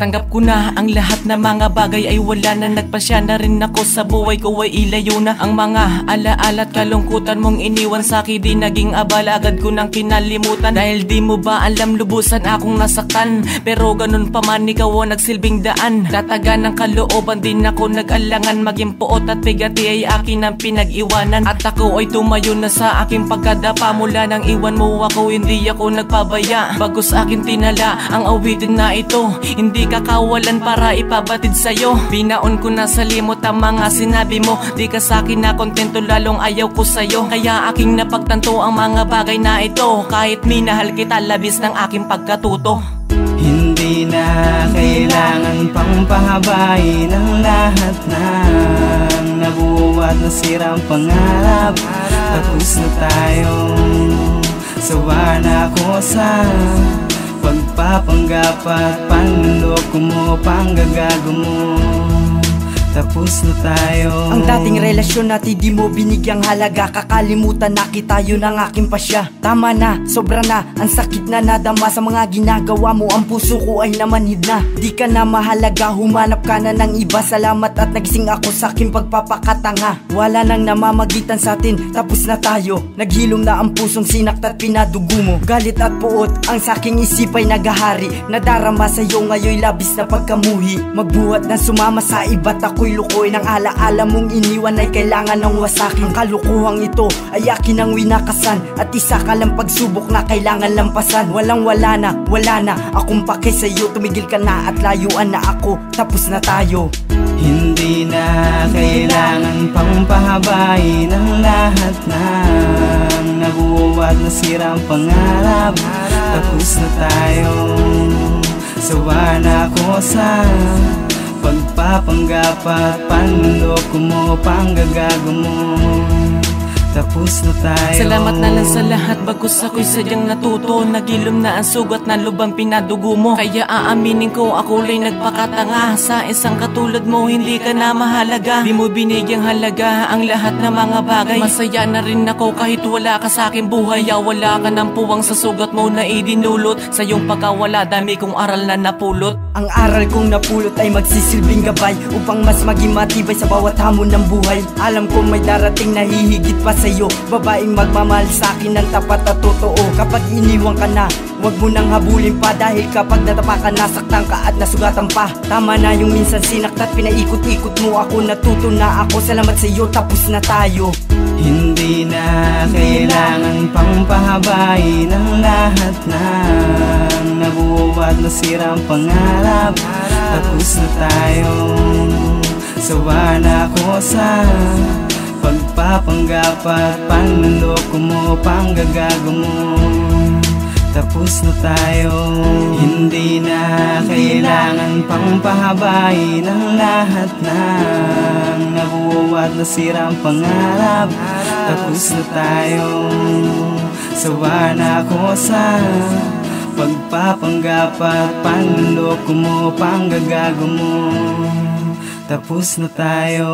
Tanggap ko na ang lahat na mga bagay ay wala na. Nagpasya na rin ako sa buhay ko ay ilayo na. Ang mga alaala at kalungkutan mong iniwan sa akin Di naging abala. Agad ko nang kinalimutan. Dahil di mo ba alam lubusan akong nasaktan. Pero ganun pa man ikaw ang nagsilbing daan. Tataga ng kalooban din ako nag-alangan. Maging puot at bigati ay akin ang pinag-iwanan. At ako ay tumayo na sa aking pagkadapa. Mula nang iwan mo ako hindi ako nagpabaya. Bago akin tinala ang awitin na ito Hindi kakawalan para ipabatid sa'yo. Binaon ko na sa limot ang mga sinabi mo. Di ka sa'kin na kontento lalong ayaw ko sa'yo. Kaya aking napagtanto ang mga bagay na ito. Kahit minahal kita labis ng aking pagkatuto. Hindi na kailangan pang pahabain ang lahat ng nabuo at nasirang pangarap. Tapos na tayo, sawa na ako sa Pagpapanggap at panloko mo, panggagago mo tapos na tayo. Ang dating relasyon natin di mo binigyang halaga. Kakalimutan na kita yun ang aking pasya. Tama na, sobra na, ang sakit na nadama Sa mga ginagawa mo, ang puso ko ay namanhid na. Di ka na mahalaga, humanap ka na ng iba. Salamat at nagising ako sa aking pagpapakatanga. Wala nang namamagitan sa atin, tapos na tayo. Naghilom na ang pusong sinaktat pinadugo mo. Galit at puot, ang saking isip ay nagahari. Nadarama sa'yo ngayon labis na pagkamuhi. Magbuhat na sumama sa iba't ako'y lukoy ng alaala mong iniwan ay kailangan ng wasakin. Ang kalukuhang ito ay akin ang winakasan. At isa ka lang pagsubok na kailangan lampasan. Walang wala na, wala na Akong pake sa'yo, tumigil ka na at layuan na ako. Tapos na tayo. Hindi na kailangan pang pahabain ang lahat ng nabuo at nasirang pangarap. Tapos na tayo, sawa na ako sa Pagpapanggap at panloko mo, panggagago mo tapos na tayo. Salamat na lang sa lahat. Bagkus ako'y sadyang natuto. Nagilom na ang sugat na lubang pinadugo mo. Kaya aaminin ko ako lay nagpakatanga. Sa isang katulad mo hindi ka na mahalaga. Di mo binigyang halaga ang lahat ng mga bagay. Masaya na rin ako kahit wala ka sa akin buhay. Ya wala ka ng puwang sa sugat mo na idinulot. Sa iyong pagkawala dami kong aral na napulot. Ang aral kong napulot ay magsisilbing gabay Upang mas maging matibay sa bawat hamon ng buhay. Alam ko may darating na hihigit pa sa'yo. Babaeng magmamahal sa akin ng tapat at totoo. Kapag iniwan ka na, wag mo nang habulin pa. Dahil kapag natapakan, nasaktan ka at nasugatan pa. Tama na yung minsan sinaktat, pinaikot-ikot mo ako. Natuto na ako, salamat sa iyo, tapos na tayo. Hindi na kailangan pang pahabain ang lahat ng nabuo at nasirang pangarap. Tapos na tayo, sawa na ako sa Pagpapanggap at panloko mo, panggagago mo. Tapos na tayo Hindi na kailangan pang pahabain ang lahat ng nabuo at nasirang pangarap. Tapos na tayo Sawa na ako sa Pagpapanggap at panloko mo, panggagago mo. Tapos na tayo